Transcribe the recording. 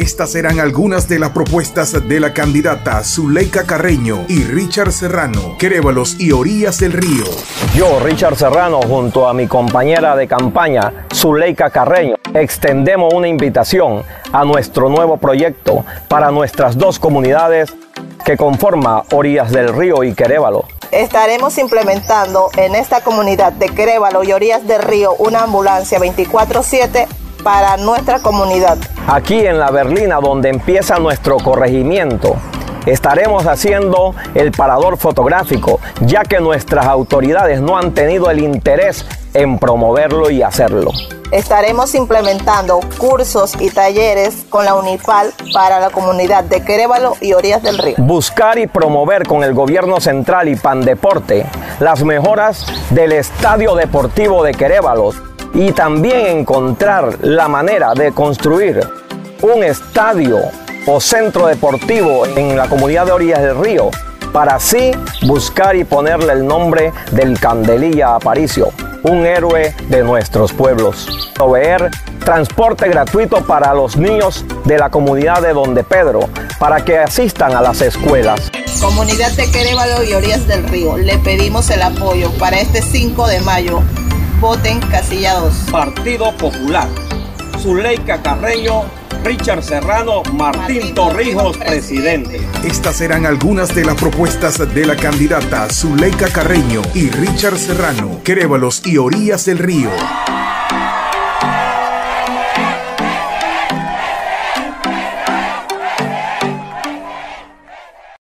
Estas serán algunas de las propuestas de la candidata Zuleika Carreño y Richard Serrano, Querévalos y Orillas del Río. Yo, Richard Serrano, junto a mi compañera de campaña, Zuleika Carreño, extendemos una invitación a nuestro nuevo proyecto para nuestras dos comunidades que conforma Orillas del Río y Querévalo. Estaremos implementando en esta comunidad de Querévalo y Orillas del Río una ambulancia 24/7 para nuestra comunidad. Aquí en la Berlina, donde empieza nuestro corregimiento, estaremos haciendo el parador fotográfico, ya que nuestras autoridades no han tenido el interés en promoverlo y hacerlo. Estaremos implementando cursos y talleres con la UNIPAL para la comunidad de Querévalo y Orillas del Río. Buscar y promover con el gobierno central y Pandeporte las mejoras del estadio deportivo de Querévalo y también encontrar la manera de construir un estadio o centro deportivo en la comunidad de Orillas del Río para así buscar y ponerle el nombre del Candelilla Aparicio, un héroe de nuestros pueblos. Proveer transporte gratuito para los niños de la comunidad de Donde Pedro para que asistan a las escuelas. Comunidad de Querévalo y Orillas del Río, le pedimos el apoyo para este 5 de mayo. Voten Casilla 2. Partido Popular. Zuleika Carreño Richard Serrano, Martín Torrijos, presidente. Estas serán algunas de las propuestas de la candidata Zuleika Carreño y Richard Serrano, Querévalos y Orillas del Río.